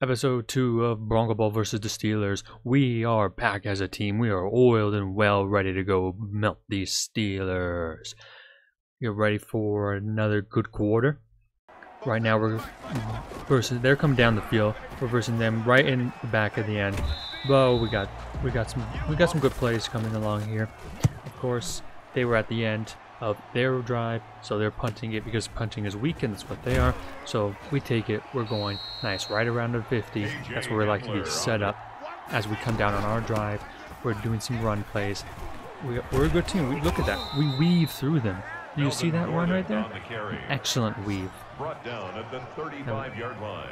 Episode 2 of Bronco Ball versus the Steelers. We are back as a team. We are oiled and well ready to go melt these Steelers. You're ready for another good quarter. Right now we're versus they're coming down the field. We're versing them right in the back of the end. But we got we got some we got some good plays coming along here. Of course, they were at the end of their drive, so they're punting it because punting is weak and that's what they are. So we take it, we're going nice right around the 50. That's where we like to be set up as we come down on our drive. We're doing some run plays. We, are a good team. We, look at that. We weave through them. Do you see that run right there? Excellent weave.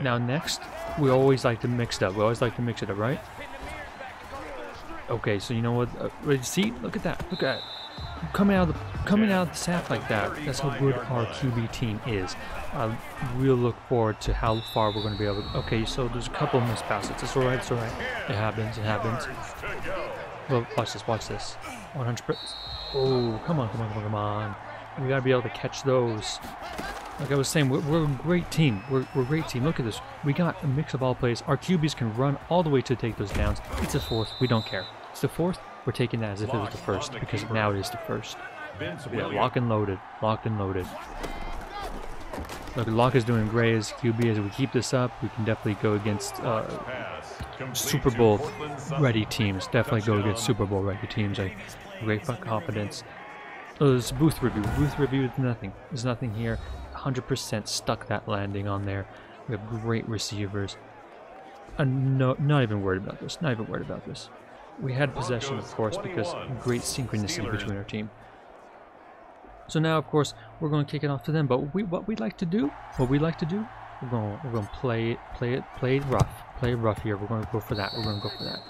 Now, now next, we always like to mix it up. We always like to mix it up, right? Okay, so you know what? Uh, see? Look at that. Look at that coming out of the coming out of the sack like that. That's how good our QB team is. I really look forward to how far we're going to be able. to... Okay, so there's a couple of missed passes. It's alright. It's alright. It happens. It happens. Well, watch this. Watch this. 100. Oh, come on, come on, come on, come on. We gotta be able to catch those. Like I was saying, we're, we're, a great team. We're, we're a great team. Look at this. We got a mix of all plays. Our QBs can run all the way to take those downs. It's a fourth. We don't care. It's the fourth. We're taking that as if it was the first, because now it is the first. Yeah, lock and loaded. Locked and loaded. Look, Lock is doing great as QB. As we keep this up, we can definitely go against uh, Super Bowl ready teams. Definitely go against Super Bowl ready teams. Like great confidence. Oh, this booth review. Booth review is nothing. There's nothing here. 100% stuck that landing on there. We have great receivers. No, not even worried about this. Not even worried about this. We had possession, of course, because great synchronicity between our team. So now, of course, we're going to kick it off to them. But we, what we'd like to do, what we like to do, we're going, we're going to play it, play it, play it rough, play it rough here. We're going to go for that. We're going to go for that.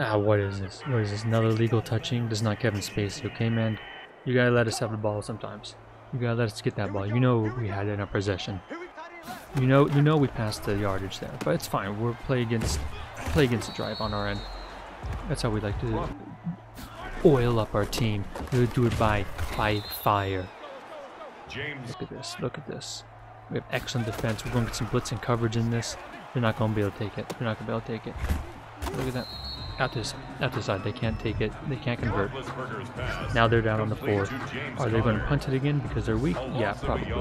Ah, what is this? What is this? Another legal touching? This is not Kevin Spacey, okay, man? You gotta let us have the ball sometimes. You gotta let us get that ball. You know we had it in our possession. You know, you know we passed the yardage there, but it's fine. We'll play against play against the drive on our end. That's how we like to oil up our team. We would do it by by fire. James. Look at this. Look at this. We have excellent defense. We're going to get some blitz and coverage in this. They're not going to be able to take it. They're not going to be able to take it. Look at that. Out this, out this side. They can't take it. They can't convert. Now they're down on the four. Are they going to punt it again because they're weak? Yeah, probably.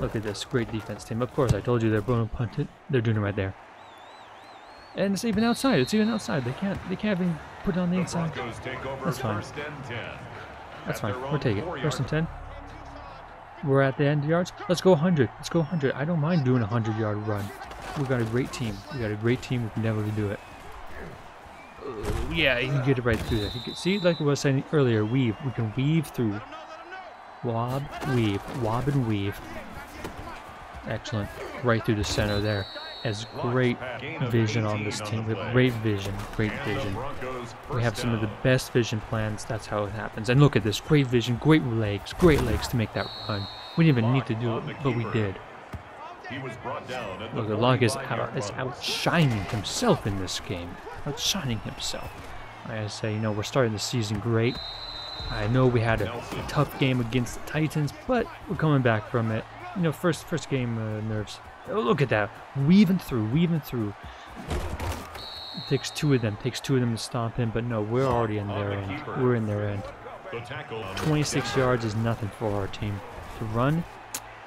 Look at this. Great defense team. Of course, I told you they're going to punt it. They're doing it right there. And it's even outside. It's even outside. They can't. They can't even put it on the inside. That's fine. That's fine. We'll take it. First and ten. We're at the end yards. Let's go 100. Let's go 100. I don't mind doing a 100 yard run. We got a great team. We got a great team. We can definitely do it. Uh, yeah, you can get it right through there. You can see, like I was saying earlier, weave. We can weave through. Wob, weave, wob and weave. Excellent. Right through the center there has great vision on this team. We have great vision, great vision. We have some of the best vision plans. That's how it happens. And look at this, great vision, great legs, great legs to make that run. We didn't even need to do it, but we did. Look, the log is, out, is outshining himself in this game. Outshining himself. I say, you know, we're starting the season great. I know we had a, a tough game against the Titans, but we're coming back from it. You know, first first game uh, nerves Oh, look at that. Weaving through, weaving through. It takes two of them. It takes two of them to stop him, but no, we're already in their end. We're in their end. 26 yards is nothing for our team. To run,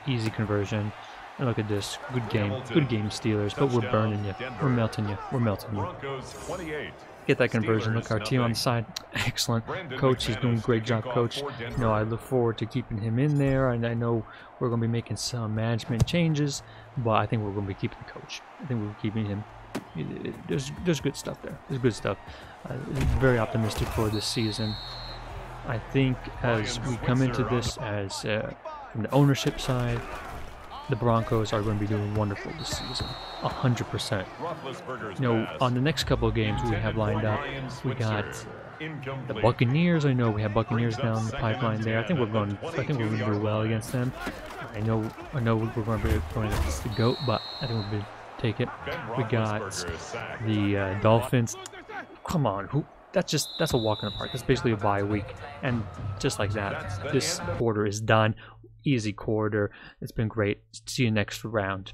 easy conversion. And look at this. Good game. Good game, Steelers. But we're burning you. We're melting you. We're melting you. Get that conversion. Look, our team on the side. Excellent. Coach is doing a great job, Coach. You know, I look forward to keeping him in there. And I know we're going to be making some management changes. But I think we're going to be keeping the coach. I think we're keeping him. There's, there's good stuff there. There's good stuff. Uh, very optimistic for this season. I think as we come into this as uh, from the ownership side, the Broncos are going to be doing wonderful this season. 100%. You know, on the next couple of games we have lined up, we got the Buccaneers. I know we have Buccaneers down the pipeline there. I think we're going. I think we're going to do well against them. I know. I know we're going to be going against the goat, but I think we'll be take it. We got the uh, Dolphins. Come on, who? That's just that's a walk in the park. That's basically a bye week, and just like that, this quarter is done. Easy quarter. It's been great. See you next round.